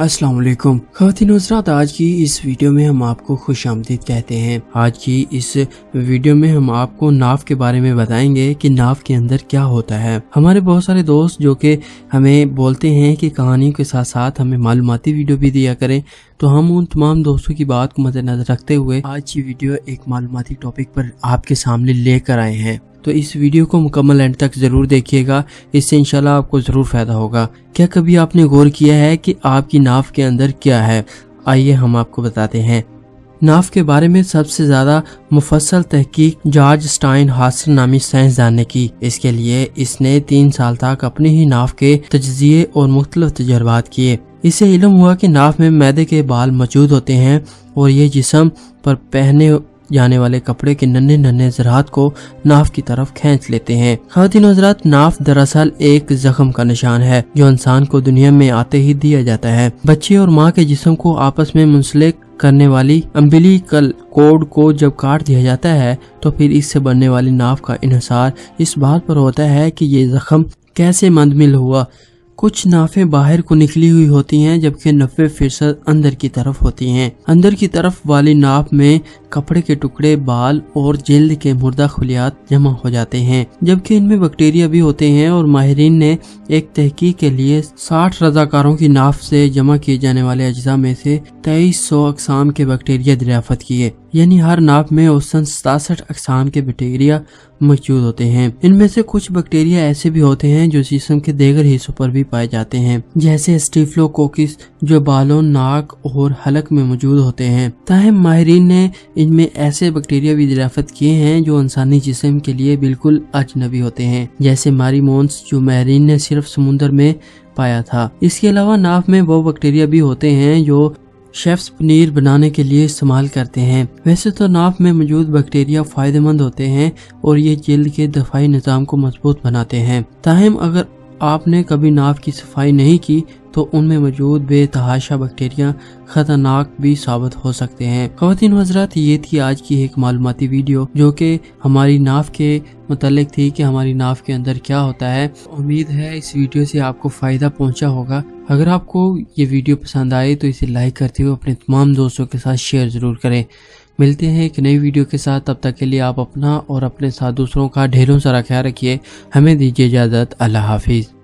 السلام علیکم۔ خواتین حضرات، آج کی اس ویڈیو میں ہم آپ کو خوش آمدید کہتے ہیں۔ آج کی اس ویڈیو میں ہم آپ کو ناف کے بارے میں بتائیں گے کہ ناف کے اندر کیا ہوتا ہے۔ ہمارے بہت سارے دوست جو کہ ہمیں بولتے ہیں کہ کہانیوں کے ساتھ ساتھ ہمیں معلوماتی ویڈیو بھی دیا کریں، تو ہم ان تمام دوستوں کی بات کو مد نظر رکھتے ہوئے آج کی ویڈیو ایک معلوماتی ٹاپک پر آپ کے سامنے لے کر آئے ہیں۔ تو اس ویڈیو کو مکمل اینڈ تک ضرور دیکھیے گا، اس سے انشاءاللہ آپ کو ضرور فائدہ ہوگا۔ کیا کبھی آپ نے غور کیا ہے کہ آپ کی ناف کے اندر کیا ہے؟ آئیے ہم آپ کو بتاتے ہیں۔ ناف کے بارے میں سب سے زیادہ مفصل تحقیق جارج سٹائن ہاسر نامی سائنسدان نے کی۔ اس کے لیے اس نے تین سال تک اپنے ہی ناف کے تجزیے اور مختلف تجربات کیے۔ اس سے علم ہوا کہ ناف میں میدے کے بال موجود ہوتے ہیں اور یہ جسم پر پہنے جانے والے کپڑے کے ننے ننے زراعت کو ناف کی طرف کھینچ لیتے ہیں۔ خواتین حضرات ناف دراصل ایک زخم کا نشان ہے، جو انسان کو دنیا میں آتے ہی دیا جاتا ہے۔ بچے اور ماں کے جسم کو آپس میں منسلک کرنے والی امبلیکل کوڈ کو جب کاٹ دیا جاتا ہے، تو پھر اس سے بننے والی ناف کا انحصار اس بات پر ہوتا ہے کہ یہ زخم کیسے مندمل ہوا۔ کچھ نافیں باہر کو نکلی ہوئی ہوتی ہیں، جبکہ نفے فیصد اندر کی طرف ہوتی ہیں۔ اندر کی طرف والی ناف میں کپڑے کے ٹکڑے، بال اور جلد کے مردہ خلیات جمع ہو جاتے ہیں، جبکہ ان میں بیکٹیریا بھی ہوتے ہیں اور ماہرین نے ایک تحقیق کے لیے ساٹھ رضاکاروں کی ناف سے جمع کیے جانے والے اجزاء میں سے تیئیس سو اقسام کے بیکٹیریا دریافت کیے۔ یعنی ہر ناف میں اوسن ستاسٹھ اقسام کے بیکٹیریا موجود ہوتے ہیں۔ ان میں سے کچھ بیکٹیریا ایسے بھی ہوتے ہیں جو جسم کے دیگر حصوں پر بھی پائے جاتے ہیں، جیسے اسٹیفلو کوکس جو بالوں، ناک اور حلق میں موجود ہوتے ہیں۔ تاہم، ماہرین نے ان میں ایسے بیکٹیریا بھی دریافت کیے ہیں جو انسانی جسم کے لیے بالکل اجنبی ہوتے ہیں، جیسے ماری مونس جو ماہرین نے صرف سمندر میں پایا تھا۔ اس کے علاوہ ناف میں وہ بیکٹیریا بھی ہوتے ہیں جو شیفز پنیر بنانے کے لیے استعمال کرتے ہیں۔ ویسے تو ناف میں موجود بیکٹیریا فائدہ مند ہوتے ہیں اور یہ جلد کے دفاعی نظام کو مضبوط بناتے ہیں۔ تاہم، اگر آپ نے کبھی ناف کی صفائی نہیں کی تو ان میں موجود بے تحاشا بیکٹیریا خطرناک بھی ثابت ہو سکتے ہیں۔ خواتین حضرات، یہ تھی آج کی ایک معلوماتی ویڈیو جو کہ ہماری ناف کے متعلق تھی کہ ہماری ناف کے اندر کیا ہوتا ہے۔ امید ہے اس ویڈیو سے آپ کو فائدہ پہنچا ہوگا۔ اگر آپ کو یہ ویڈیو پسند آئے تو اسے لائک کرتے ہوئے اپنے تمام دوستوں کے ساتھ شیئر ضرور کریں۔ ملتے ہیں ایک نئی ویڈیو کے ساتھ۔ تب تک کے لیے آپ اپنا اور اپنے ساتھ دوسروں کا ڈھیروں سارا خیال رکھیے۔ ہمیں دیجیے اجازت۔ اللہ حافظ۔